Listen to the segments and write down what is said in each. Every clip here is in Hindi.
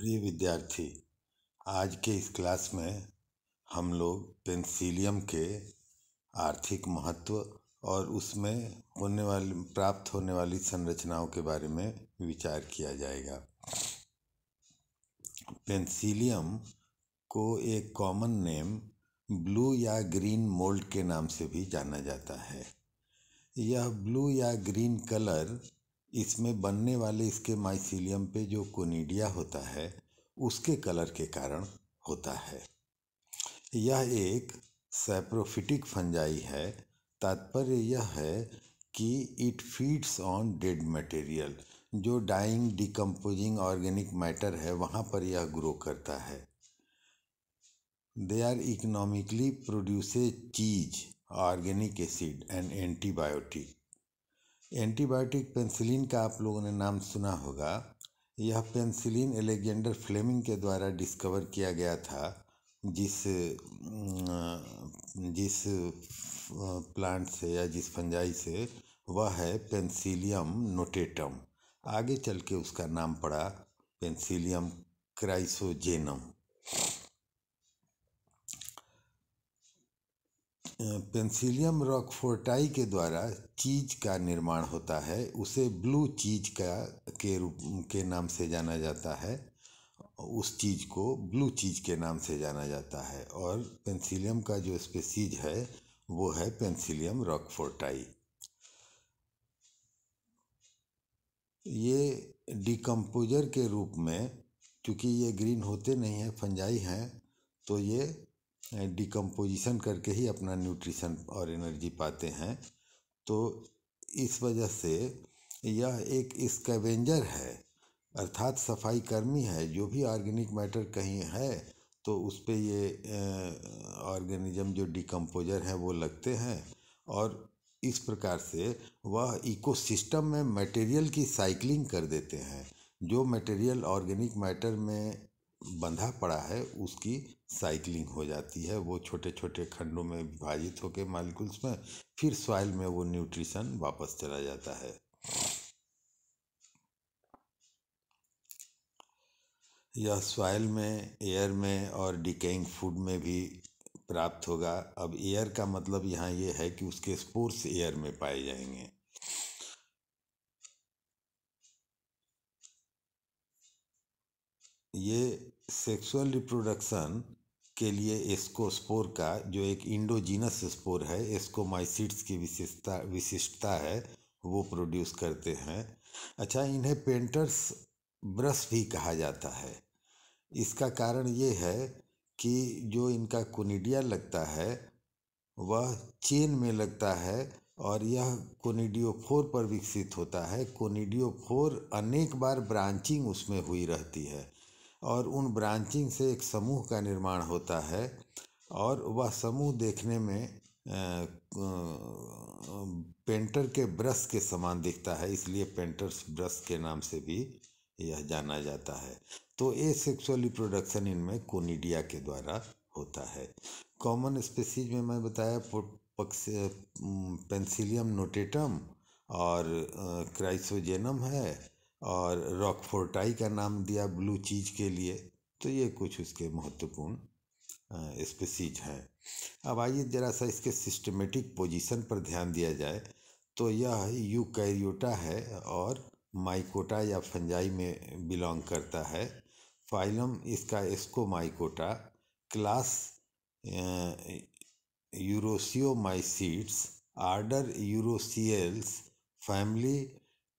प्रिय विद्यार्थी, आज के इस क्लास में हम लोग पेंसिलियम के आर्थिक महत्व और उसमें होने वाली, प्राप्त होने वाली संरचनाओं के बारे में विचार किया जाएगा। पेंसिलियम को एक कॉमन नेम ब्लू या ग्रीन मोल्ड के नाम से भी जाना जाता है। यह ब्लू या ग्रीन कलर इसमें बनने वाले इसके माइसिलियम पे जो कोनिडिया होता है, उसके कलर के कारण होता है। यह एक सैप्रोफिटिक फंजाई है। तात्पर्य यह है कि it feeds on dead material जो डाइंग डिकम्पोजिंग ऑर्गेनिक मैटर है, वहाँ पर यह ग्रो करता है। They are economically produce cheese organic acid and antibiotic antibiotic penicillin का आप लोगों ने नाम सुना होगा। यह पेंसिलिन एलेक्जेंडर फ्लेमिंग के द्वारा डिस्कवर किया गया था, जिस जिस प्लांट से या जिस फंजाई से वह है पेंसिलियम नोटेटम। आगे चल के उसका नाम पड़ा पेंसिलियम क्राइसोजेनम। पेंसिलियम रॉकफोर्टाई के द्वारा चीज़ का निर्माण होता है। उसे ब्लू चीज़ का, के रूप, के नाम से जाना जाता है। उस चीज़ को ब्लू चीज़ के नाम से जाना जाता है और पेंसिलियम का जो स्पेसीज है, वो है पेंसिलियम रॉकफोर्टाई। ये डिकम्पोजर के रूप में क्योंकि ये ग्रीन होते नहीं हैं, फंजाई हैं तो ये डिकम्पोजिशन करके ही अपना न्यूट्रिशन और एनर्जी पाते हैं। तो इस वजह से यह एक स्कैवेंजर है, अर्थात सफ़ाई कर्मी है। जो भी ऑर्गेनिक मैटर कहीं है तो उस पर ये ऑर्गेनिज्म जो डिकम्पोजर है, वो लगते हैं। और इस प्रकार से वह इकोसिस्टम में मटेरियल की साइकिलिंग कर देते हैं। जो मटेरियल ऑर्गेनिक मैटर में बंधा पड़ा है, उसकी साइकिलिंग हो जाती है, वो छोटे छोटे खंडों में विभाजित होकर मालिकुल्स में, फिर सॉइल में वो न्यूट्रिशन वापस चला जाता है। यह सॉइल में एयर में और डिकेइंग फ़ूड में भी प्राप्त होगा। अब एयर का मतलब यहाँ ये है कि उसके स्पोर्स एयर में पाए जाएँगे। ये सेक्सुअल रिप्रोडक्शन के लिए एस्कोस्पोर का, जो एक इंडोजीनस स्पोर है एस्कोमाइसिट्स की विशेषता विशिष्टता है, वो प्रोड्यूस करते हैं। अच्छा इन्हें पेंटर्स ब्रश भी कहा जाता है। इसका कारण ये है कि जो इनका कोनिडिया लगता है, वह चेन में लगता है और यह कोनिडियोफोर पर विकसित होता है। कोनिडियोफोर अनेक बार ब्रांचिंग उसमें हुई रहती है। और उन ब्रांचिंग से एक समूह का निर्माण होता है और वह समूह देखने में पेंटर के ब्रश के समान दिखता है, इसलिए पेंटर्स ब्रश के नाम से भी यह जाना जाता है। तो ए सेक्सुअल रिप्रोडक्शन इनमें कोनिडिया के द्वारा होता है। कॉमन स्पेसीज में मैं बताया पेंसिलियम नोटेटम और क्राइसोजेनम है और रॉकफोर्टाई का नाम दिया ब्लू चीज़ के लिए तो ये कुछ उसके महत्वपूर्ण स्पेसीज हैं। अब आइए ज़रा सा इसके सिस्टमेटिक पोजीशन पर ध्यान दिया जाए तो यह यूकैरियोटा है और माइकोटा या फंजाई में बिलोंग करता है। फाइलम इसका Ascomycota class Eurotiomycetes order Eurotiales, family,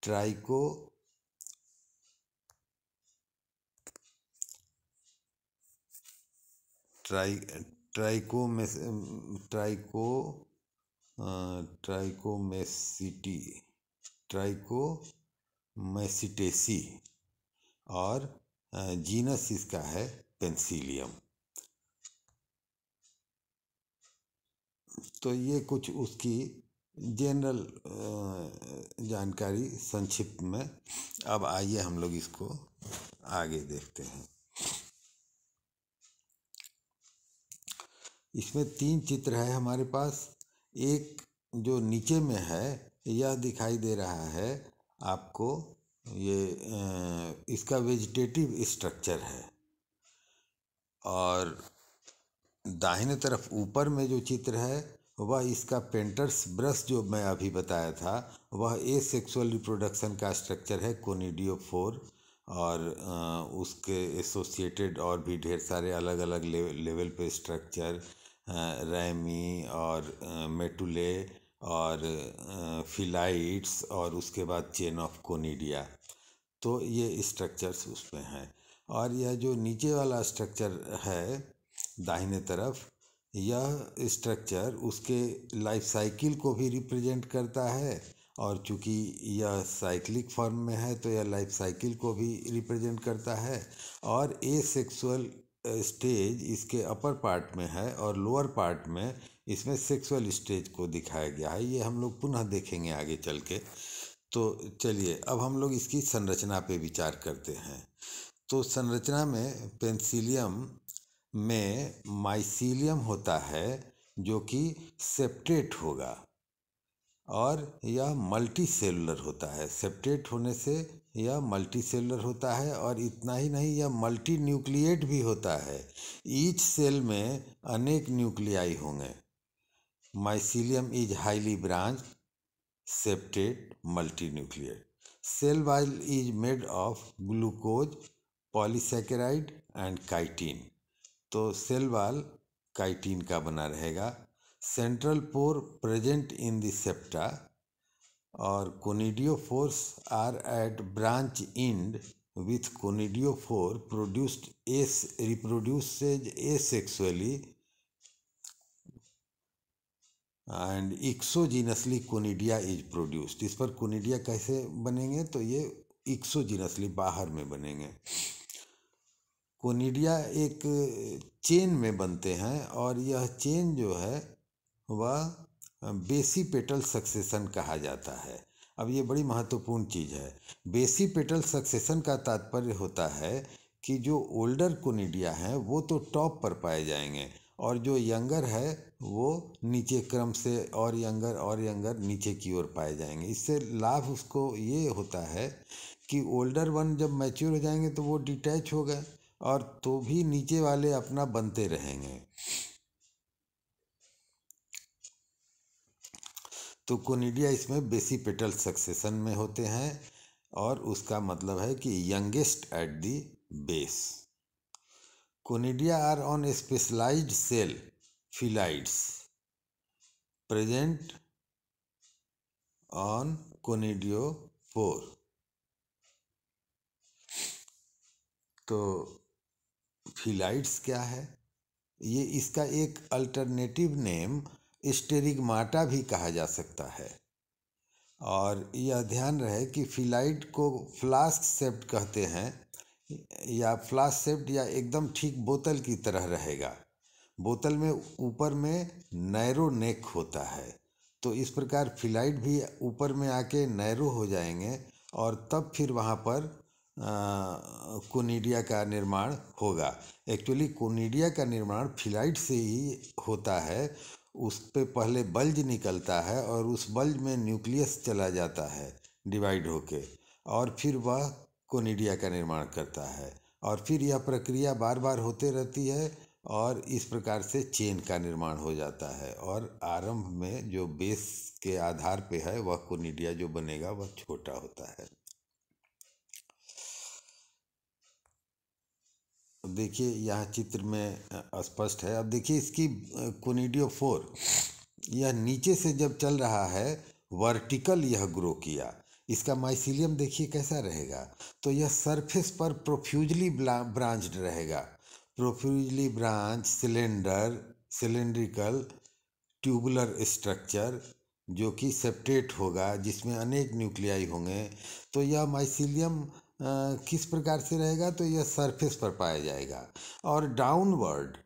tricho tri, tricho tricho Trichocomaceae Trichocomaceae और जीनस इसका है पेंसिलियम। तो ये कुछ उसकी जनरल जानकारी संक्षिप्त में। अब आइए हम लोग इसको आगे देखते हैं। इसमें तीन चित्र है हमारे पास। एक जो नीचे में है, यह दिखाई दे रहा है। आपको ये इसका वेजिटेटिव स्ट्रक्चर है। और दाहिने तरफ़ ऊपर में जो चित्र है, वह इसका पेंटर्स ब्रश जो मैं अभी बताया था, वह ए सेक्सुअल रिप्रोडक्शन का स्ट्रक्चर है कोनिडियो फोर और उसके एसोसिएटेड और भी ढेर सारे अलग अलग लेवल पे स्ट्रक्चर रैमी और मेटुले और फिलाइट्स और उसके बाद चेन ऑफ़ कोनिडिया। तो ये स्ट्रक्चर्स उसमें हैं। और यह जो नीचे वाला स्ट्रक्चर है, दाहिने तरफ़, यह स्ट्रक्चर उसके लाइफ साइकिल को भी रिप्रेजेंट करता है। और चूँकि यह साइक्लिक फॉर्म में है तो यह लाइफ साइकिल को भी रिप्रेजेंट करता है। और ए सेक्सुअल स्टेज इसके अपर पार्ट में है और लोअर पार्ट में इसमें सेक्सुअल स्टेज को दिखाया गया है। ये हम लोग पुनः देखेंगे आगे चल के। तो चलिए, अब हम लोग इसकी संरचना पे विचार करते हैं। तो संरचना में पेंसिलियम में माइसीलियम होता है जो कि सेप्टेट होगा और यह मल्टी सेलुलर होता है। सेप्टेट होने से यह मल्टी सेलर होता है और इतना ही नहीं, यह मल्टी न्यूक्लिएट भी होता है। ईच सेल में अनेक न्यूक्लियाई होंगे। Mycelium is highly branch septate multinucleate cell wall is made of glucose, polysaccharide and chitin. तो सेल वाल काइटीन का बना रहेगा। Central pore present in the septa. और conidiophores are at branch end with with conidiophore produced as reproduces asexually and exogenously conidia is produced. इस पर कोनिडिया कैसे बनेंगे? तो ये इक्सोजीनसली बाहर में बनेंगे। कोनिडिया एक चेन में बनते हैं और यह चेन जो है वह बेसी पेटल सक्सेशन कहा जाता है। अब ये बड़ी महत्वपूर्ण चीज़ है। बेसी पेटल सक्सेशन का तात्पर्य होता है कि जो ओल्डर कोनिडिया हैं, वो तो टॉप पर पाए जाएँगे और जो यंगर है, वो नीचे क्रम से और यंगर और यंगर नीचे की ओर पाए जाएँगे। इससे लाभ उसको ये होता है कि ओल्डर वन जब मैच्योर हो जाएँगे तो वो डिटैच हो गए और तो भी नीचे वाले अपना बनते रहेंगे। तो कोनिडिया इसमें बेसी पेटल सक्सेशन में होते हैं और उसका मतलब है कि youngest at the base. Conidia are on specialized cell, phialides. Present on conidiophore तो फिलाइट्स क्या है? ये इसका एक अल्टरनेटिव नेम स्टेरिगमाटा भी कहा जा सकता है। और यह ध्यान रहे कि फिलाइट को फ्लास्क सेप्ट कहते हैं, या फ्लास्क सेप्ट या एकदम ठीक बोतल की तरह रहेगा। बोतल में ऊपर में नैरो नेक होता है तो इस प्रकार फिलाइट भी ऊपर में आके नैरो हो जाएँगे और तब फिर वहाँ पर कोनिडिया का निर्माण होगा। एक्चुअली कोनिडिया का निर्माण फिलाइट से ही होता है उस पर पहले बल्ज निकलता है और उस बल्ज में न्यूक्लियस चला जाता है, डिवाइड होके। और फिर वह कोनिडिया का निर्माण करता है। और फिर यह प्रक्रिया बार बार होते रहती है और इस प्रकार से चेन का निर्माण हो जाता है। और आरंभ में जो बेस के आधार पे है, वह कोनिडिया जो बनेगा, वह छोटा होता है। देखिए, यह चित्र में स्पष्ट है। अब देखिए, इसकी कोनिडियो फोर, यह नीचे से जब चल रहा है, वर्टिकल यह ग्रो किया। इसका माइसिलियम देखिए कैसा रहेगा? तो यह सरफेस पर प्रोफ्यूजली ब्रांच्ड रहेगा। Profusely branch cylinder cylindrical tubular structure जो कि सेप्टेट होगा, जिसमें अनेक न्यूक्लियाई होंगे। तो यह माइसिलियम किस प्रकार से रहेगा? तो यह सरफेस पर पाया जाएगा। और डाउनवर्ड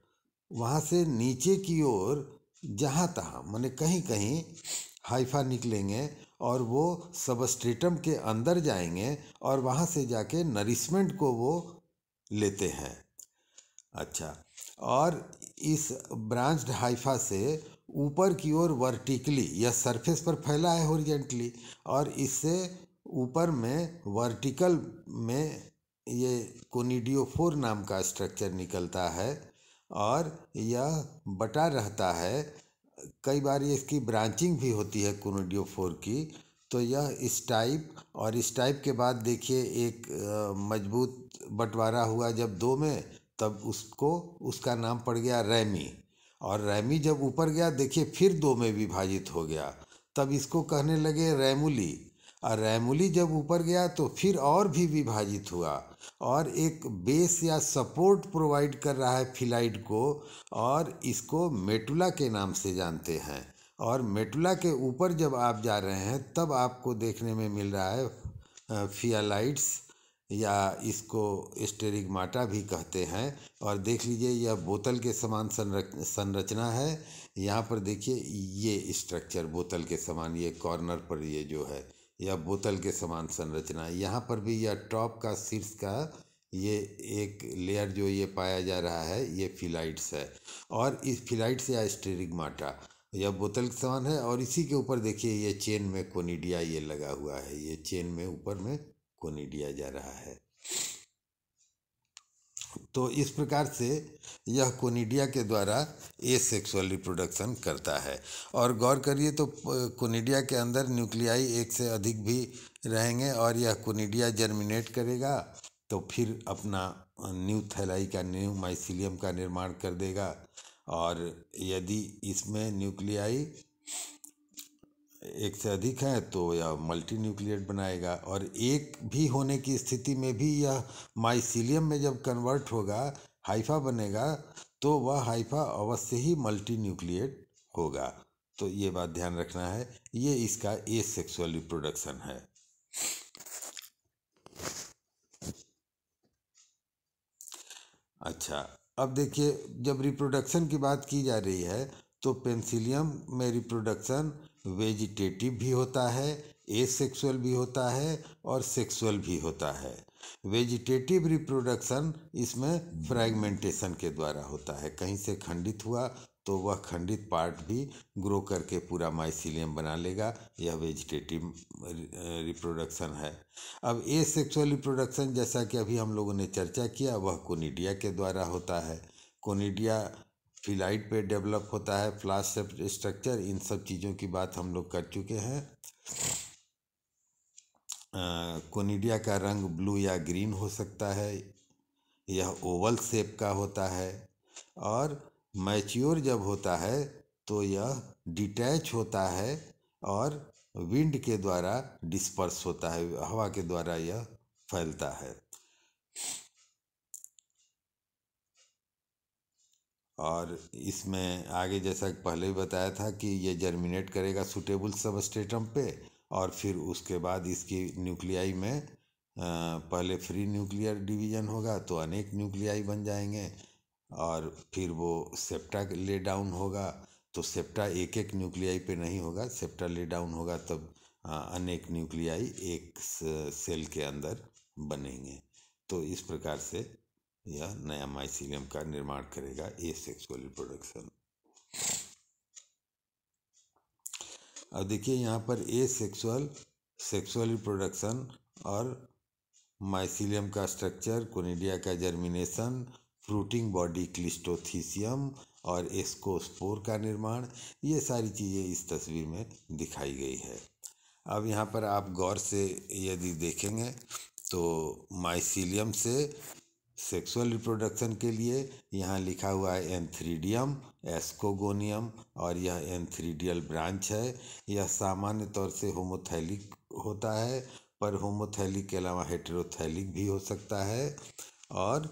वहाँ से नीचे की ओर, जहाँ तहाँ, मैंने कहीं कहीं हाइफा निकलेंगे और वो सबस्ट्रेटम के अंदर जाएँगे और वहाँ से जाके नरिशमेंट को वो लेते हैं। अच्छा और इस ब्रांच्ड हाइफा से ऊपर की ओर वर्टिकली यह सरफेस पर फैला है होरिजेंटली और इससे ऊपर में वर्टिकल में ये कोनिडियोफोर नाम का स्ट्रक्चर निकलता है और यह बटा रहता है। कई बार इसकी ब्रांचिंग भी होती है कोनिडियोफोर की तो यह इस टाइप और इस टाइप के बाद देखिए एक मज़बूत बंटवारा हुआ जब दो में, तब उसको, उसका नाम पड़ गया रैमी और रैमी जब ऊपर गया, देखिए फिर दो में विभाजित हो गया। तब इसको कहने लगे रैमुली। और रैमुली जब ऊपर गया तो फिर और भी विभाजित हुआ और एक बेस या सपोर्ट प्रोवाइड कर रहा है फिलाइड को और इसको मेटुला के नाम से जानते हैं। और मेटुला के ऊपर जब आप जा रहे हैं, तब आपको देखने में मिल रहा है फियालाइट्स या इसको स्टेरिगमाटा भी कहते हैं। और देख लीजिए, यह बोतल के समान संरचना है। यहाँ पर देखिए, ये स्ट्रक्चर बोतल के समान, ये कॉर्नर पर ये जो है यह बोतल के समान संरचना। यहाँ पर भी यह टॉप का शीर्ष का ये एक लेयर जो ये पाया जा रहा है, ये फिलाइट्स है। और इस फिलाइट्स या स्टेरिगमाटा यह बोतल के समान है और इसी के ऊपर देखिए ये चेन में कोनीडिया ये लगा हुआ है। ये चेन में ऊपर में कोनीडिया जा रहा है। तो इस प्रकार से यह कोनिडिया के द्वारा ए सेक्सुअल रिप्रोडक्शन करता है। और गौर करिए तो कोनिडिया के अंदर न्यूक्लियाई एक से अधिक भी रहेंगे और यह कोनिडिया जर्मिनेट करेगा तो फिर अपना न्यू थैलाई का, न्यू माइसिलियम का निर्माण कर देगा। और यदि इसमें न्यूक्लियाई एक से अधिक है तो यह मल्टी न्यूक्लियट बनाएगा और एक भी होने की स्थिति में भी यह माइसिलियम में जब कन्वर्ट होगा हाइफा बनेगा तो वह हाइफा अवश्य ही मल्टी न्यूक्लिएट होगा। तो ये बात ध्यान रखना है, ये इसका ए सेक्सुअल रिप्रोडक्शन है। अच्छा अब देखिए, जब रिप्रोडक्शन की बात की जा रही है तो पेंसिलियम में रिप्रोडक्शन वेजिटेटिव भी होता है ए सेक्सुअल भी होता है और सेक्सुअल भी होता है। वेजिटेटिव रिप्रोडक्शन इसमें फ्रैगमेंटेशन के द्वारा होता है। कहीं से खंडित हुआ तो वह खंडित पार्ट भी ग्रो करके पूरा माइसिलियम बना लेगा। यह वेजिटेटिव रिप्रोडक्शन है। अब ए सेक्सुअल रिप्रोडक्शन जैसा कि अभी हम लोगों ने चर्चा किया, वह कोनिडिया के द्वारा होता है। कोनिडिया फिलाइट पे डेवलप होता है फ्लास स्ट्रक्चर इन सब चीज़ों की बात हम लोग कर चुके हैं। कोनिडिया का रंग ब्लू या ग्रीन हो सकता है, यह ओवल शेप का होता है, और मैच्योर जब होता है तो यह डिटैच होता है, और विंड के द्वारा डिस्पर्स होता है, हवा के द्वारा यह फैलता है। और इसमें आगे जैसा पहले भी बताया था कि ये जर्मिनेट करेगा सुटेबल सबस्टेटम पे और फिर उसके बाद इसकी न्यूक्लियाई में पहले फ्री न्यूक्लियर डिवीज़न होगा तो अनेक न्यूक्लियाई बन जाएँगे और फिर वो सेप्टा ले डाउन होगा। तो सेप्टा एक एक न्यूक्लियाई पे नहीं होगा सेप्टा ले डाउन होगा तब अनेक न्यूक्लियाई एक सेल के अंदर बनेंगे। तो इस प्रकार से यह नया माइसिलियम का निर्माण करेगा ए सेक्सुअल रिप्रोडक्शन अब देखिए यहाँ पर ए सेक्सुअल सेक्सुअल रिप्रोडक्शन और माइसिलियम का स्ट्रक्चर कोनिडिया का जर्मिनेशन फ्रूटिंग बॉडी क्लिस्टोथीसियम और एस्कोस्पोर का निर्माण, ये सारी चीज़ें इस तस्वीर में दिखाई गई है। अब यहाँ पर आप गौर से यदि देखेंगे तो माइसिलियम से सेक्सुअल रिप्रोडक्शन के लिए यहाँ लिखा हुआ है एंथ्रीडियम, एस्कोगोनियम और यह एंथ्रीडियल ब्रांच है। यह सामान्य तौर से होमोथैलिक होता है, पर होमोथैलिक के अलावा हेटेरोथैलिक भी हो सकता है। और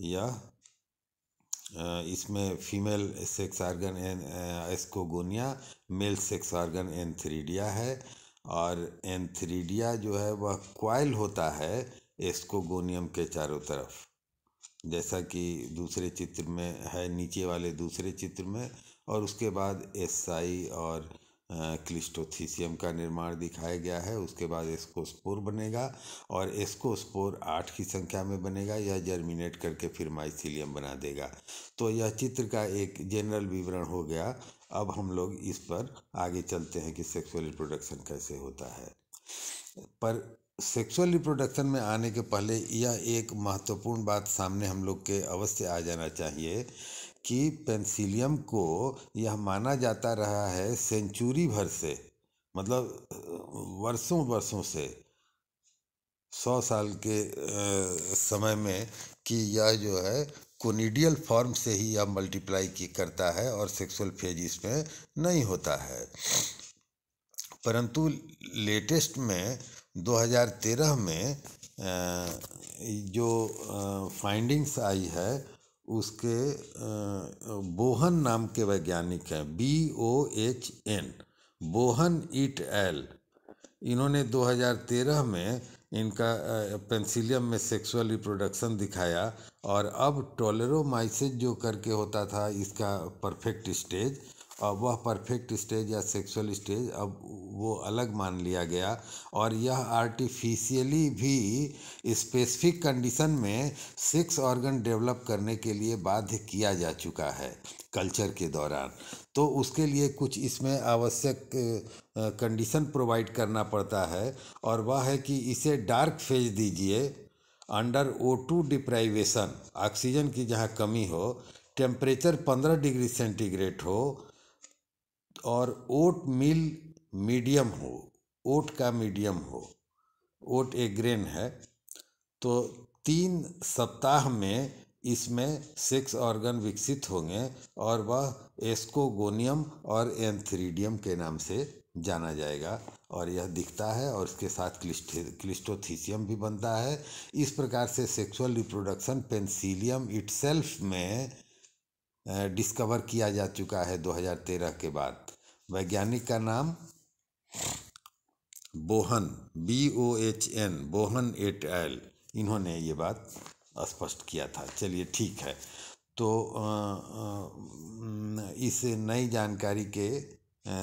यह इसमें female sex organ ascogonia, male sex organ antheridia है। और एंथ्रीडिया जो है वह क्वाइल होता है एस्कोगोनियम के चारों तरफ़। जैसा कि दूसरे चित्र में है, नीचे वाले दूसरे चित्र में, और उसके बाद एस आई और क्लिस्टोथीसियम का निर्माण दिखाया गया है, उसके बाद एस्कोस्पोर बनेगा और एस्कोस्पोर आठ की संख्या में बनेगा, यह जर्मिनेट करके फिर माइसिलियम बना देगा। तो यह चित्र का एक जनरल विवरण हो गया। अब हम लोग इस पर आगे चलते हैं कि सेक्सुअल रिप्रोडक्शन कैसे होता है। पर सेक्सुअल रिप्रोडक्शन में आने के पहले यह एक महत्वपूर्ण बात सामने हम लोग के अवश्य आ जाना चाहिए कि पेंसिलियम को यह माना जाता रहा है सेंचुरी भर से मतलब वर्षों वर्षों से। सौ साल के समय में कि यह जो है, कोनिडियल फॉर्म से ही यह मल्टीप्लाई की, करता है और सेक्सुअल फ़ेज़ इसमें नहीं होता है। परंतु लेटेस्ट में 2013 में जो फाइंडिंग्स आई है उसके बोहन नाम के वैज्ञानिक हैं, B O H N, Bohn et al. इन्होंने 2013 में इनका पेंसिलियम में सेक्सुअल रिप्रोडक्शन दिखाया और अब टोलेरोमाइसिस जो करके होता था, इसका परफेक्ट स्टेज वह परफेक्ट स्टेज या सेक्सुअल स्टेज अब वो अलग मान लिया गया और यह आर्टिफिशियली भी स्पेसिफिक कंडीशन में सेक्स ऑर्गन डेवलप करने के लिए बाध्य किया जा चुका है कल्चर के दौरान। तो उसके लिए कुछ इसमें आवश्यक कंडीशन प्रोवाइड करना पड़ता है और वह है कि इसे डार्क फ़ेज़ दीजिए, under O two deprivation, oxygen की जहाँ कमी हो, टेम्परेचर पंद्रह डिग्री सेंटीग्रेड हो और ओट मिल मीडियम हो, ओट का मीडियम हो, ओट एक ग्रेन है तो तीन सप्ताह में इसमें सेक्स ऑर्गन विकसित होंगे और वह एस्कोगोनियम और एंथ्रीडियम के नाम से जाना जाएगा और यह दिखता है और इसके साथ क्लिस्ट क्लिस्टोथीसियम भी बनता है। इस प्रकार से सेक्सुअल रिप्रोडक्शन पेंसिलियम इटसेल्फ में डिस्कवर किया जा चुका है 2013 के बाद। वैज्ञानिक का नाम Bohn B O H N Bohn et al. इन्होंने ये बात स्पष्ट किया था। चलिए ठीक है। तो इस नई जानकारी के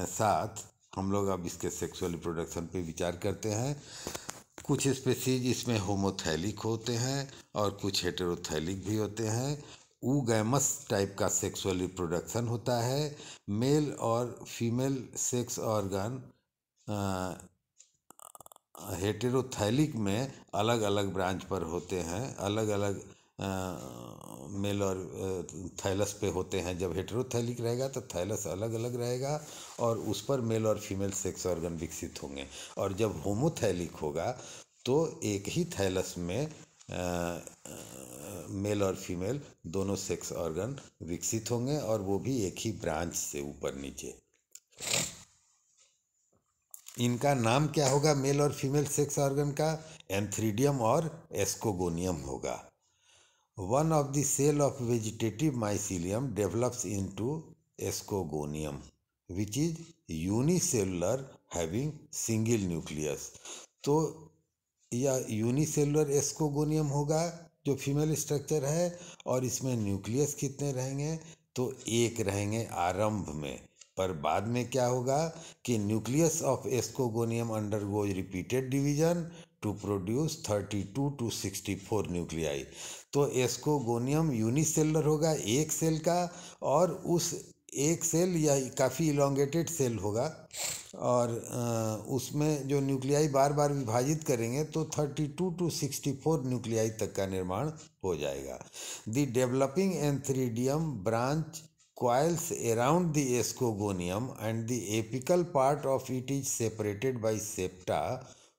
साथ हम लोग अब इसके सेक्सुअल रिप्रोडक्शन पे विचार करते हैं। कुछ स्पेसीज इसमें होमोथैलिक होते हैं और कुछ हेटेरोथैलिक भी होते हैं। ऊगैमस टाइप का सेक्सुअल रिप्रोडक्शन होता है। मेल और फीमेल सेक्स ऑर्गन हेटेरोथैलिक में अलग अलग ब्रांच पर होते हैं। अलग अलग मेल और थैलस पे होते हैं। जब हेटेरोथैलिक रहेगा तो थैलस अलग अलग रहेगा और उस पर मेल और फीमेल सेक्स ऑर्गन विकसित होंगे। और जब होमोथैलिक होगा तो एक ही थैलस में मेल और फीमेल दोनों सेक्स ऑर्गन विकसित होंगे और वो भी एक ही ब्रांच से ऊपर नीचे। इनका नाम क्या होगा? मेल और फीमेल सेक्स ऑर्गन का एंथ्रीडियम और एस्कोगोनियम होगा। One of the cell of vegetative mycelium develops into ascogonium which is unicellular having single nucleus तो यह यूनिसेलुलर एस्कोगोनियम होगा जो फीमेल स्ट्रक्चर है और इसमें न्यूक्लियस कितने रहेंगे तो एक रहेंगे आरंभ में। पर बाद में क्या होगा कि nucleus of ascogonium undergoes repeated division to produce thirty two to sixty four nuclei तो एस्कोगोनियम यूनिसेलर होगा एक सेल का और उस एक सेल या काफ़ी इलांगेटेड सेल होगा और उसमें जो न्यूक्लियाई बार बार विभाजित करेंगे तो 32 टू 64 फोर न्यूक्लियाई तक का निर्माण हो जाएगा। The developing antheridium branch coils around the ascogonium and the apical part of it is separated by septa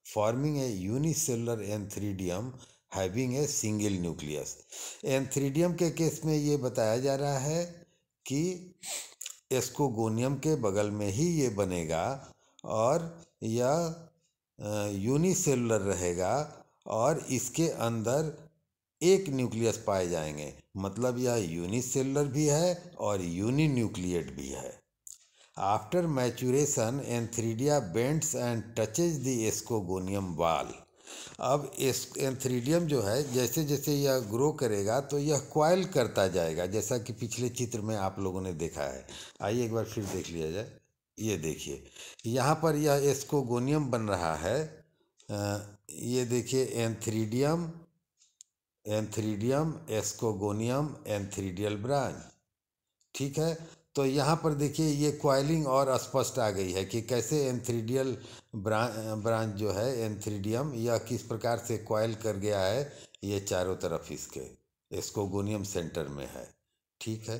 forming a unicellular antheridium having a single nucleus antheridium के केस में ये बताया जा रहा है कि एस्कोगोनियम के बगल में ही ये बनेगा और यह यूनिसेलुलर रहेगा और इसके अंदर एक न्यूक्लियस पाए जाएँगे। मतलब यह यूनिसेलुलर भी है और यूनि न्यूक्लिएट भी है। After maturation antheridia bends and touches the ascogonium wall अब एंथ्रीडियम जो है जैसे जैसे यह ग्रो करेगा तो यह क्वाइल करता जाएगा, जैसा कि पिछले चित्र में आप लोगों ने देखा है। आइए एक बार फिर देख लिया जाए। ये देखिए, यहाँ पर यह एस्कोगोनियम बन रहा है। ये देखिए, antheridium antheridium ascogonium antheridial branch. ठीक है? तो यहाँ पर देखिए ये क्वाइलिंग और स्पष्ट आ गई है कि कैसे एंथ्रीडियल ब्रांच जो है, एंथ्रीडियम यह किस प्रकार से क्वाइल कर गया है, ये चारों तरफ़ इसके, एस्कोगोनियम सेंटर में है। ठीक है?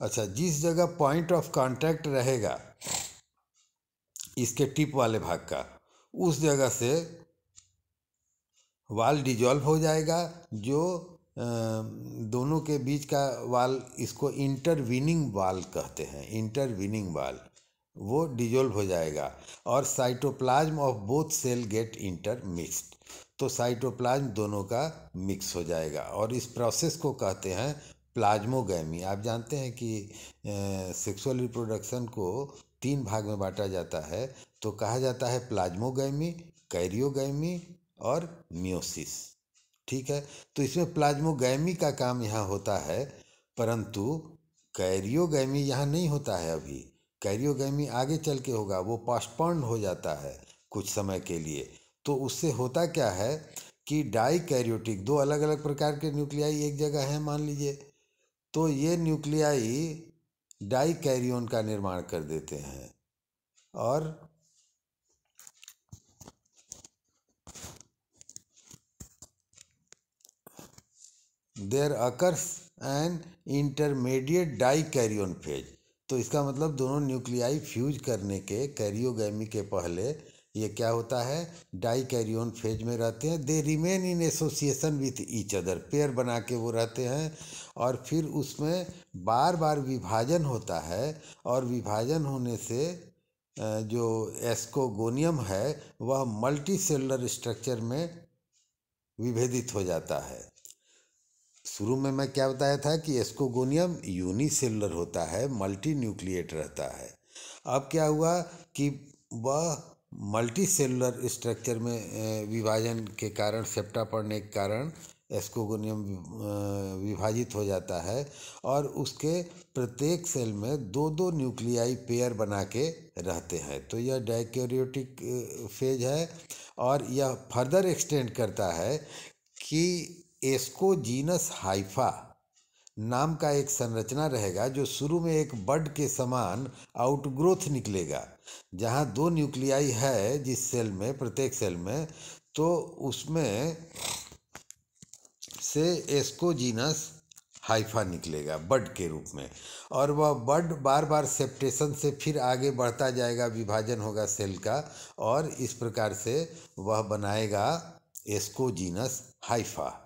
अच्छा जिस जगह पॉइंट ऑफ़ कांटेक्ट रहेगा, इसके टिप वाले भाग का, उस जगह से वाल डिजॉल्व हो जाएगा, जो दोनों के बीच का वाल, इसको इंटरविनिंग वाल कहते हैं इंटरविनिंग वाल, वो डिजोल्व हो जाएगा। और cytoplasm of both cell get intermixed तो साइटोप्लाज्म दोनों का मिक्स हो जाएगा। और इस प्रोसेस को कहते हैं प्लाज्मोगैमी आप जानते हैं कि सेक्सुअल रिप्रोडक्शन को तीन भाग में बांटा जाता है तो कहा जाता है प्लाज्मोगैमी कैरियोगैमी और मियोसिस ठीक है? तो इसमें प्लाज्मोगैमी का काम यहाँ होता है, परंतु कैरियोगैमी यहाँ नहीं होता है अभी। कैरियोगैमी आगे चल के होगा, वो पोस्टपोन्ड हो जाता है कुछ समय के लिए। तो उससे होता क्या है कि डाई कैरियोटिक दो अलग अलग प्रकार के न्यूक्लियाई एक जगह है, मान लीजिए। तो ये न्यूक्लियाई डाई कैरियोन का निर्माण कर देते हैं। और there occurs an intermediate dikaryon phase. तो इसका मतलब दोनों न्यूक्लियाई फ्यूज करने के, कैरियोगैमी के पहले, ये क्या होता है? डाई कैरियोन फ़ेज़ में रहते हैं। They remain in association with each other pair बना के वो रहते हैं और फिर उसमें बार बार विभाजन होता है और विभाजन होने से जो एस्कोगोनियम है, वह मल्टी सेलुलर स्ट्रक्चर में विभेदित हो जाता है। शुरू में मैं क्या बताया था कि एस्कोगोनियम यूनिसेलुलर होता है मल्टी न्यूक्लिएट रहता है। अब क्या हुआ कि वह मल्टी सेलुलर स्ट्रक्चर में विभाजन के कारण, सेप्टा पड़ने के कारण एस्कोगोनियम विभाजित हो जाता है और उसके प्रत्येक सेल में दो दो न्यूक्लियाई पेयर बना के रहते हैं। तो यह डाइक्योरियोटिक फ़ेज़ है और यह फर्दर एक्सटेंड करता है कि एस्कोजीनस हाइफा नाम का एक संरचना रहेगा जो शुरू में एक बड के समान आउटग्रोथ निकलेगा। जहाँ दो न्यूक्लियाई है जिस सेल में, प्रत्येक सेल में तो उसमें से एस्कोजीनस हाइफा निकलेगा बड के रूप में। और वह बड बार बार सेप्टेशन से फिर आगे बढ़ता जाएगा, विभाजन होगा सेल का, और इस प्रकार से वह बनाएगा एस्कोजीनस हाइफा।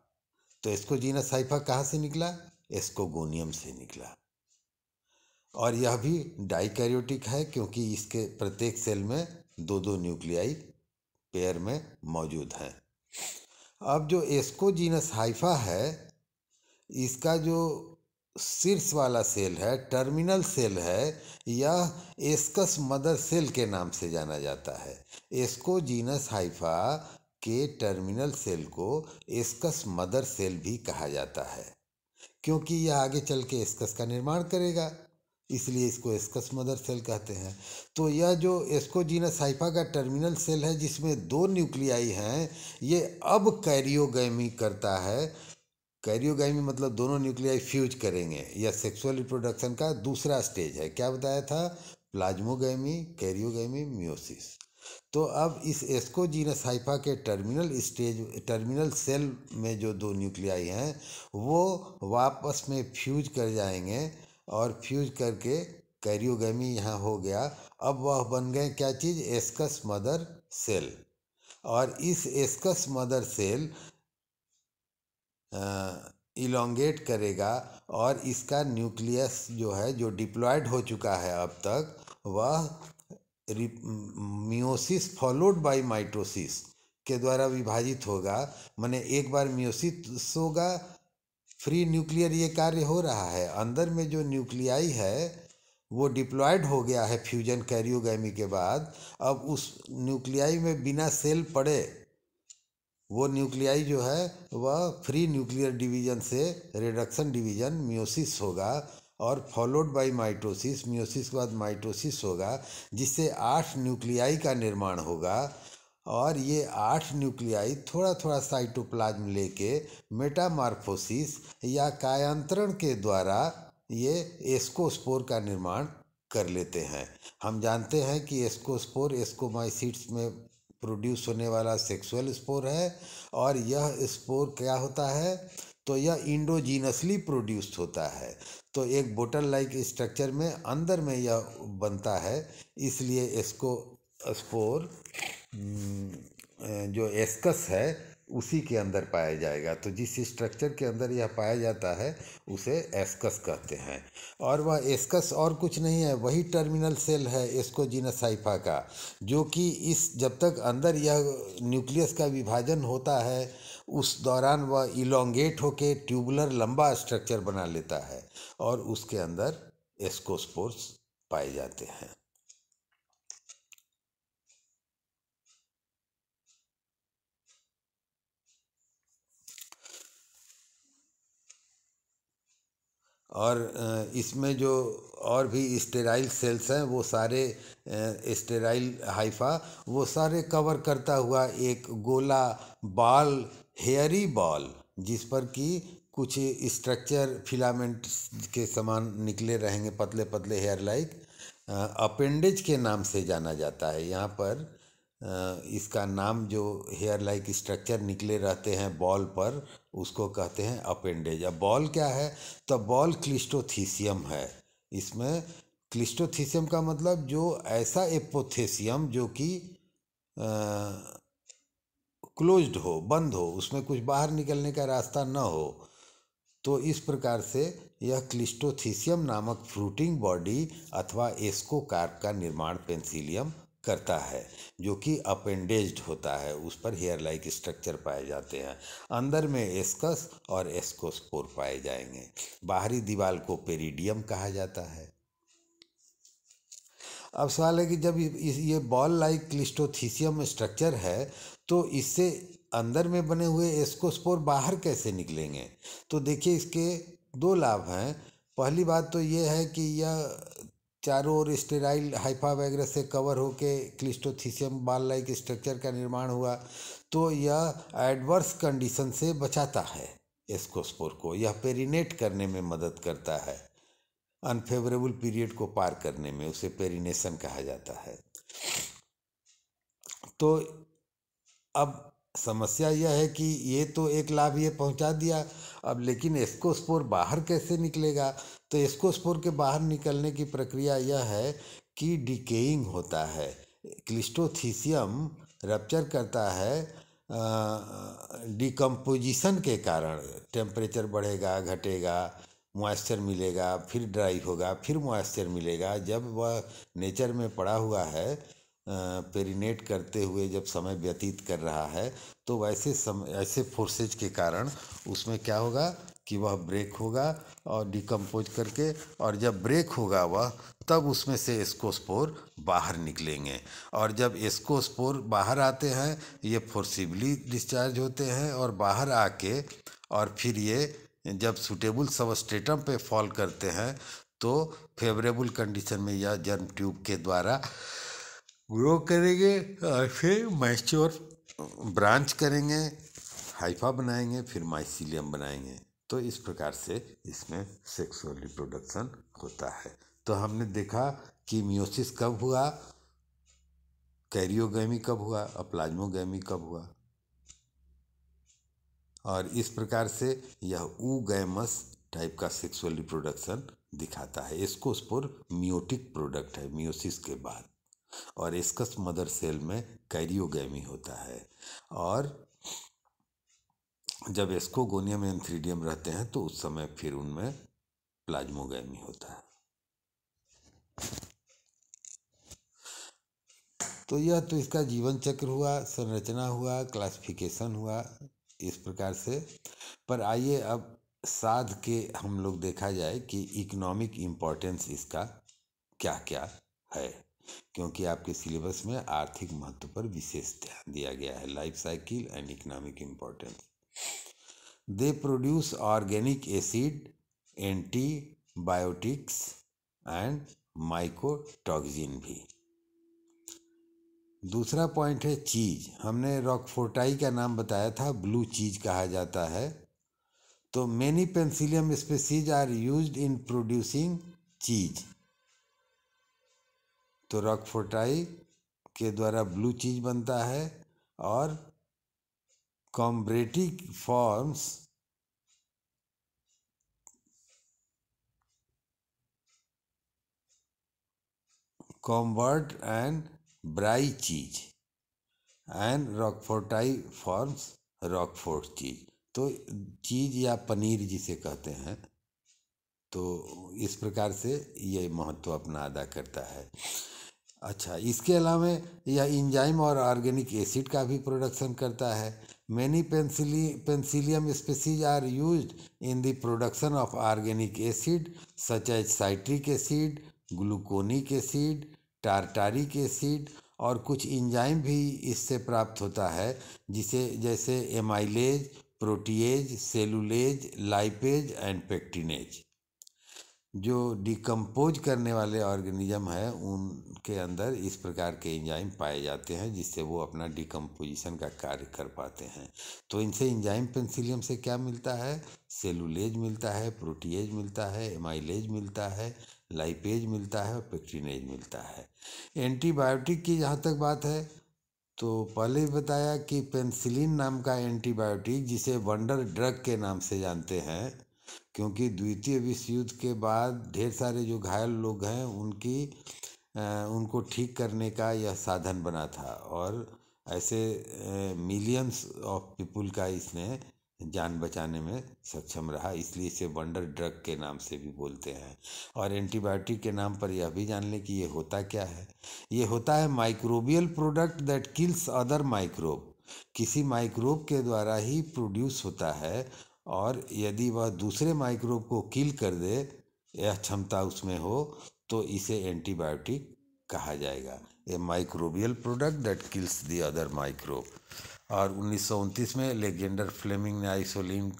तो एस्कोजीनस हाइफा कहाँ से निकला? एस्कोगोनियम से निकला। और यह भी डाइकैरियोटिक है क्योंकि इसके प्रत्येक सेल में दो दो न्यूक्लियाई पेयर में मौजूद हैं। अब जो एस्कोजीनस हाइफा है, इसका जो शीर्ष वाला सेल है, टर्मिनल सेल है, यह एस्कस मदर सेल के नाम से जाना जाता है। एस्कोजीनस हाइफा के टर्मिनल सेल को एस्कस मदर सेल भी कहा जाता है, क्योंकि यह आगे चल के एस्कस का निर्माण करेगा, इसलिए इसको एस्कस मदर सेल कहते हैं। तो यह जो एस्कोजीनस हाइफा का टर्मिनल सेल है, जिसमें दो न्यूक्लियाई हैं, ये अब कैरियोगैमी करता है। कैरियोगैमी मतलब दोनों न्यूक्लियाई फ्यूज करेंगे, यह सेक्सुअल रिप्रोडक्शन का दूसरा स्टेज है। क्या बताया था? Plasmogamy, karyogamy, meiosis. तो अब इस एस्कोजीनस हाइफा के टर्मिनल स्टेज, टर्मिनल सेल में जो दो न्यूक्लियाई हैं, वो वापस में फ्यूज कर जाएँगे और फ्यूज करके कैरियोगैमी यहाँ हो गया। अब वह बन गए क्या चीज़? Ascus mother cell. और इस एस्कस मदर सेल इलोंगेट करेगा और इसका न्यूक्लियस जो है, जो डिप्लॉयड हो चुका है अब तक, वह मियोसिस फॉलोड बाय माइटोसिस के द्वारा विभाजित होगा। मैंने एक बार मियोसिस होगा फ्री न्यूक्लियर ये कार्य हो रहा है। अंदर में जो न्यूक्लियाई है, वो डिप्लॉयड हो गया है फ्यूजन कैरियोगैमी के बाद। अब उस न्यूक्लियाई में बिना सेल पड़े, वो न्यूक्लियाई जो है, वह फ्री न्यूक्लियर डिवीज़न से रिडक्शन डिवीज़न म्योसिस होगा। और फॉलोड बाय माइटोसिस म्योसिस के बाद माइटोसिस होगा, जिससे आठ न्यूक्लियाई का निर्माण होगा। और ये आठ न्यूक्लियाई थोड़ा थोड़ा साइटोप्लाज्म लेके मेटामार्फोसिस या कायांतरण के द्वारा ये एस्कोस्पोर का निर्माण कर लेते हैं। हम जानते हैं कि एस्कोस्पोर एस्कोमाइसिट्स में प्रोड्यूस होने वाला सेक्सुअल स्पोर है। और यह स्पोर क्या होता है? तो यह इंडोजीनसली प्रोड्यूस्ड होता है। तो एक बोटल लाइक स्ट्रक्चर में अंदर में यह बनता है, इसलिए इसको स्पोर जो एस्कस है, उसी के अंदर पाया जाएगा। तो जिस स्ट्रक्चर के अंदर यह पाया जाता है, उसे एस्कस कहते हैं। और वह एस्कस और कुछ नहीं है, वही टर्मिनल सेल है एस्कोजिनसाइफा का, जो कि इस, जब तक अंदर यह न्यूक्लियस का विभाजन होता है उस दौरान वह इलोंगेट होके ट्यूबुलर लंबा स्ट्रक्चर बना लेता है और उसके अंदर एस्कोस्पोर्स पाए जाते हैं। और इसमें जो और भी स्टेराइल सेल्स हैं, वो सारे स्टेराइल हाइफा, वो सारे कवर करता हुआ एक गोला बॉल हेयरी बॉल, जिस पर कि कुछ स्ट्रक्चर फिलामेंट के समान निकले रहेंगे पतले पतले हेयर लाइक अपेंडेज के नाम से जाना जाता है। यहाँ पर इसका नाम जो हेयर लाइक स्ट्रक्चर निकले रहते हैं बॉल पर, उसको कहते हैं अपेंडेज अब बॉल क्या है? तो बॉल क्लिस्टोथीसियम है। इसमें क्लिस्टोथीसियम का मतलब जो ऐसा एपोथेसियम जो कि क्लोज्ड हो, बंद हो, उसमें कुछ बाहर निकलने का रास्ता न हो तो इस प्रकार से यह क्लिस्टोथीसियम नामक फ्रूटिंग बॉडी अथवा एस्कोकार्प का निर्माण पेंसिलियम करता है, जो कि अपेंडेज्ड होता है, उस पर हेयर लाइक स्ट्रक्चर पाए जाते हैं। अंदर में एस्कस और एस्कोस्पोर पाए जाएँगे। बाहरी दीवार को पेरिडियम कहा जाता है। अब सवाल है कि जब ये बॉल लाइक क्लिस्टोथीसियम स्ट्रक्चर है तो इससे अंदर में बने हुए एस्कोस्पोर बाहर कैसे निकलेंगे? तो देखिए, इसके दो लाभ हैं। पहली बात तो ये है कि यह चारों ओर स्टेराइल हाइफा वगैरह से कवर होके क्लिस्टोथीसियम बाल लाइक स्ट्रक्चर का निर्माण हुआ तो यह एडवर्स कंडीशन से बचाता है एस्कोस्पोर को। यह पेरिनेट करने में मदद करता है। अनफेवरेबल पीरियड को पार करने में उसे पेरिनेशन कहा जाता है। तो अब समस्या यह है कि ये तो एक लाभ ये पहुँचा दिया, अब लेकिन एस्कोस्पोर बाहर कैसे निकलेगा? तो एस्कोस्पोर के बाहर निकलने की प्रक्रिया यह है कि डिकेइंग होता है, क्लिस्टोथीसियम रप्चर करता है डिकम्पोजिशन के कारण टेम्परेचर बढ़ेगा, घटेगा मॉइस्चर मिलेगा, फिर ड्राई होगा, फिर मॉइस्चर मिलेगा। जब वह नेचर में पड़ा हुआ है पेरिनेट करते हुए जब समय व्यतीत कर रहा है तो वैसे समय ऐसे फोर्सेज के कारण उसमें क्या होगा कि वह ब्रेक होगा और डिकम्पोज करके, और जब ब्रेक होगा वह, तब उसमें से एस्कोस्पोर बाहर निकलेंगे। और जब एस्कोस्पोर बाहर आते हैं, ये फोर्सिबली डिस्चार्ज होते हैं और बाहर आके, और फिर ये जब सूटेबल सबस्टेटम पे फॉल करते हैं तो फेवरेबल कंडीशन में यह जर्म ट्यूब के द्वारा ग्रो करेंगे, और फिर मैच्योर ब्रांच करेंगे हाइफा बनाएँगे, फिर माइसिलियम बनाएँगे। तो इस प्रकार से इसमें सेक्सुअल रिप्रोडक्शन होता है। तो हमने देखा कि मियोसिस कब हुआ कैरियोगैमी कब हुआ, और प्लाज्मोगैमी कब हुआ। और इस प्रकार से यह ऊ गैमस टाइप का सेक्सुअल रिप्रोडक्शन दिखाता है। इसको स्पोर मियोटिक प्रोडक्ट है मियोसिस के बाद। और एस्कस मदर सेल में कैरियोगैमी होता है। और जब एस्कोगोनियम एंथ्रीडियम रहते हैं तो उस समय फिर उनमें प्लाज्मोगैमी होता है। तो यह तो इसका जीवन चक्र हुआ, संरचना हुआ क्लासिफिकेशन हुआ इस प्रकार से। पर आइए अब साध के हम लोग देखा जाए कि इकोनॉमिक इम्पोर्टेंस इसका क्या क्या है। क्योंकि आपके सिलेबस में आर्थिक महत्व पर विशेष ध्यान दिया गया है। Life cycle and economic importance they produce organic acid antibiotics and mycotoxin भी। दूसरा पॉइंट है चीज़। हमने रॉकफोर्टाई का नाम बताया था, ब्लू चीज़ कहा जाता है। तो many penicillium species are used in producing cheese. तो रॉकफोर्टाई के द्वारा ब्लू चीज़ बनता है और camemberti forms camembert and brie cheese. And roqueforti forms Roquefort cheese. तो चीज़ या पनीर जिसे कहते हैं तो इस प्रकार से ये महत्व अपना अदा करता है। अच्छा इसके अलावा यह इंजाइम और ऑर्गेनिक एसिड का भी प्रोडक्शन करता है। Many penicilli penicillium species are use in the production of organic acid such as citric acid gluconic acid tartaric acid और कुछ इंजाइम भी इससे प्राप्त होता है, जिसे, जैसे amylase, protease, cellulase, lipase and pectinase. जो डिकम्पोज करने वाले ऑर्गेनिज्म है, उनके अंदर इस प्रकार के इंजाइम पाए जाते हैं, जिससे वो अपना डिकम्पोजिशन का कार्य कर पाते हैं। तो इनसे इंजाइम पेंसिलियम से क्या मिलता है? सेलुलेज मिलता है, प्रोटीएज मिलता है, एमाइलेज मिलता है, लाइपेज मिलता है और पेक्टिनेज मिलता है। एंटीबायोटिक की जहाँ तक बात है तो पहले ही बताया कि पेंसिलिन नाम का एंटीबायोटिक, जिसे वंडर ड्रग के नाम से जानते हैं, क्योंकि द्वितीय विश्व युद्ध के बाद ढेर सारे जो घायल लोग हैं, उनकी उनको ठीक करने का यह साधन बना था। और ऐसे मिलियंस ऑफ़ पीपुल का इसने जान बचाने में सक्षम रहा। इसलिए इसे वंडर ड्रग के नाम से भी बोलते हैं। और एंटीबायोटिक के नाम पर यह भी जान लें कि ये होता क्या है। ये होता है microbial product that kills other microbe. किसी माइक्रोब के द्वारा ही प्रोड्यूस होता है और यदि वह दूसरे माइक्रोब को किल कर दे, यह क्षमता उसमें हो तो इसे एंटीबायोटिक कहा जाएगा। A microbial product that kills the other microbe. और उन्नीस सौ उनतीस में लेजेंडर फ्लेमिंग ने आइसोलिन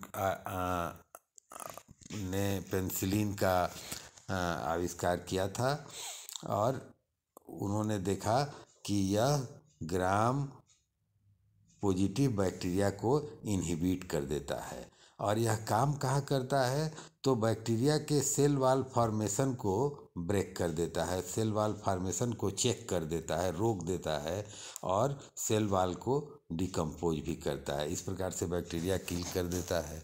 ने पेंसिलिन का आविष्कार किया था। और उन्होंने देखा कि यह ग्राम पॉजिटिव बैक्टीरिया को इनहिबिट कर देता है। और यह काम कहाँ करता है? तो बैक्टीरिया के सेल वाल फॉर्मेशन को ब्रेक कर देता है, सेल वाल फॉर्मेशन को चेक कर देता है, रोक देता है और सेल वाल को डिकम्पोज भी करता है। इस प्रकार से बैक्टीरिया किल कर देता है।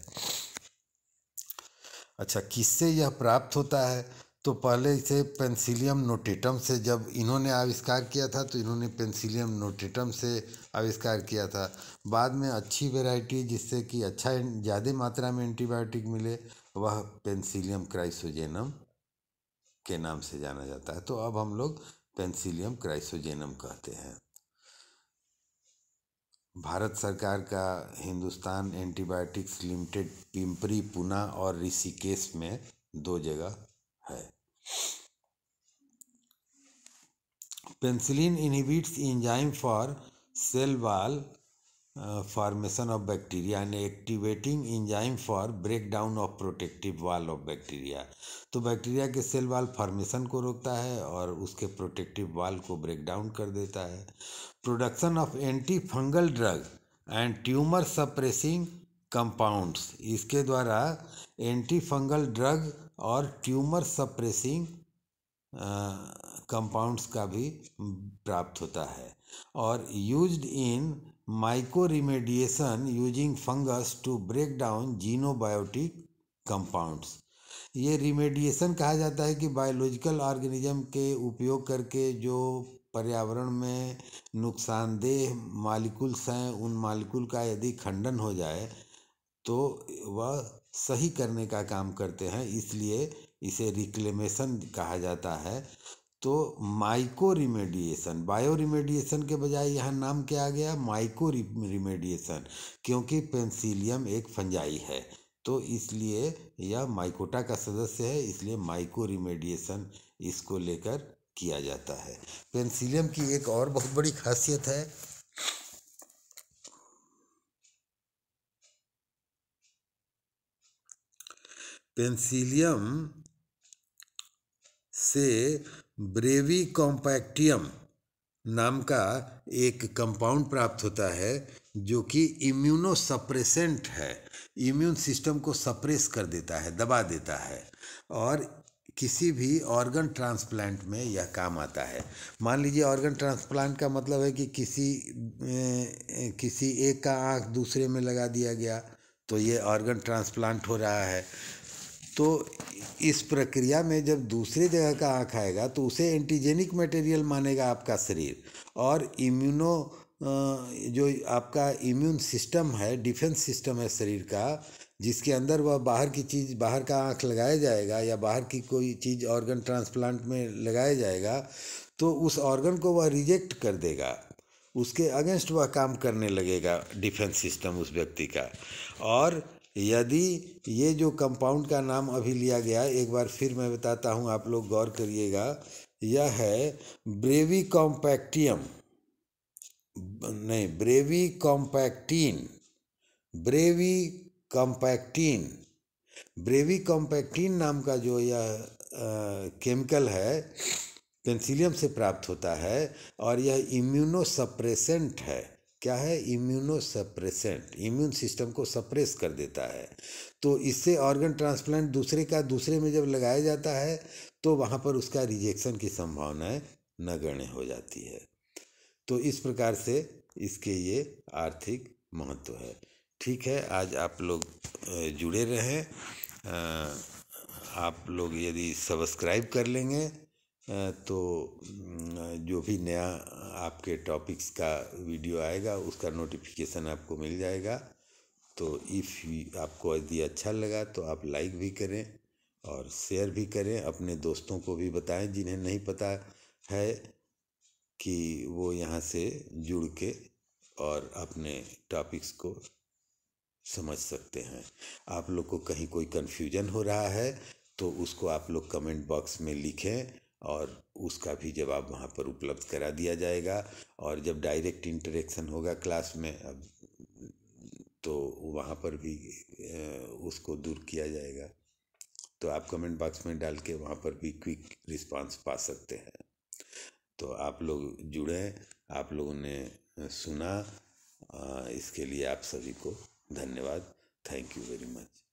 अच्छा किससे यह प्राप्त होता है? तो पहले इसे पेंसिलियम नोटेटम से, जब इन्होंने आविष्कार किया था तो इन्होंने पेंसिलियम नोटेटम से आविष्कार किया था। बाद में अच्छी वैरायटी, जिससे कि अच्छा ज़्यादा मात्रा में एंटीबायोटिक मिले, वह पेंसिलियम क्राइसोजेनम के नाम से जाना जाता है। तो अब हम लोग पेंसिलियम क्राइसोजेनम कहते हैं। भारत सरकार का हिंदुस्तान एंटीबायोटिक्स लिमिटेड, पिंपरी, पुना और ऋषिकेश में दो जगह है। Penicillin inhibits enzyme for cell wall formation of bacteria and activating enzyme for break down of protective wall of bacteria तो बैक्टीरिया के सेल वाल फॉर्मेशन को रोकता है और उसके प्रोटेक्टिव वाल को ब्रेक डाउन कर देता है। Production of anti fungal drug and tumour suppressing compounds इसके द्वारा एंटी फंगल ड्रग और ट्यूमर सप्रेसिंग कंपाउंड्स का भी प्राप्त होता है। और used in mycoremediation using fungus to break down xenobiotic compounds ये रिमेडिएशन कहा जाता है कि बायोलॉजिकल ऑर्गेनिज्म के उपयोग करके जो पर्यावरण में नुकसानदेह मालिकुल्स हैं उन मालिकुल का यदि खंडन हो जाए तो वह सही करने का काम करते हैं। इसलिए इसे रिक्लेमेशन कहा जाता है। तो माइको रिमेडिएशन बायो रिमेडिएशन के बजाय यहाँ नाम क्या आ गया? माइको रिमेडिएशन क्योंकि पेंसिलियम एक फंजाई है। तो इसलिए यह माइकोटा का सदस्य है, इसलिए माइको रिमेडिएशन इसको लेकर किया जाता है। पेंसिलियम की एक और बहुत बड़ी खासियत है। पेंसिलियम से ब्रेवी कॉम्पैक्टियम नाम का एक कंपाउंड प्राप्त होता है, जो कि इम्यूनो सप्रेसेंट है। इम्यून सिस्टम को सप्रेस कर देता है, दबा देता है। और किसी भी ऑर्गन ट्रांसप्लांट में यह काम आता है। मान लीजिए ऑर्गन ट्रांसप्लांट का मतलब है कि किसी किसी एक का आँख दूसरे में लगा दिया गया तो ये ऑर्गन ट्रांसप्लांट हो रहा है। तो इस प्रक्रिया में जब दूसरे जगह का आँख आएगा तो उसे एंटीजेनिक मटेरियल मानेगा आपका शरीर। और इम्यूनो जो आपका इम्यून सिस्टम है डिफेंस सिस्टम है शरीर का जिसके अंदर वह बाहर की चीज़, बाहर का आँख लगाया जाएगा या बाहर की कोई चीज़ ऑर्गन ट्रांसप्लांट में लगाया जाएगा तो उस ऑर्गन को वह रिजेक्ट कर देगा। उसके अगेंस्ट वह काम करने लगेगा डिफेंस सिस्टम उस व्यक्ति का। और यदि ये जो कंपाउंड का नाम अभी लिया गया, एक बार फिर मैं बताता हूँ, आप लोग गौर करिएगा, यह है ब्रेवी कॉम्पैक्टियम नहीं ब्रेवी कॉम्पैक्टीन ब्रेवी कॉम्पैक्टीन ब्रेवी कॉम्पैक्टीन नाम का जो यह केमिकल है पेंसिलियम से प्राप्त होता है और यह इम्यूनो सप्रेसेंट है। क्या है? इम्यूनो सप्रेसेंट इम्यून सिस्टम को सप्रेस कर देता है। तो इससे ऑर्गन ट्रांसप्लांट दूसरे का, दूसरे में जब लगाया जाता है तो वहाँ पर उसका रिजेक्शन की संभावनाएँ नगण्य हो जाती है। तो इस प्रकार से इसके ये आर्थिक महत्व है। ठीक है, आज आप लोग जुड़े रहें। आप लोग यदि सब्सक्राइब कर लेंगे तो जो भी नया आपके टॉपिक्स का वीडियो आएगा, उसका नोटिफिकेशन आपको मिल जाएगा। तो इफ़ आपको यदि अच्छा लगा तो आप लाइक भी करें और शेयर भी करें। अपने दोस्तों को भी बताएँ, जिन्हें नहीं पता है कि वो यहाँ से जुड़ के और अपने टॉपिक्स को समझ सकते हैं। आप लोग को कहीं कोई कन्फ्यूज़न हो रहा है तो उसको आप लोग कमेंट बॉक्स में लिखें और उसका भी जवाब वहाँ पर उपलब्ध करा दिया जाएगा। और जब डायरेक्ट इंटरेक्शन होगा क्लास में, अब तो वहाँ पर भी उसको दूर किया जाएगा। तो आप कमेंट बॉक्स में डाल के वहाँ पर भी क्विक रिस्पांस पा सकते हैं। तो आप लोग जुड़े, आप लोगों ने सुना इसके लिए आप सभी को धन्यवाद। Thank you very much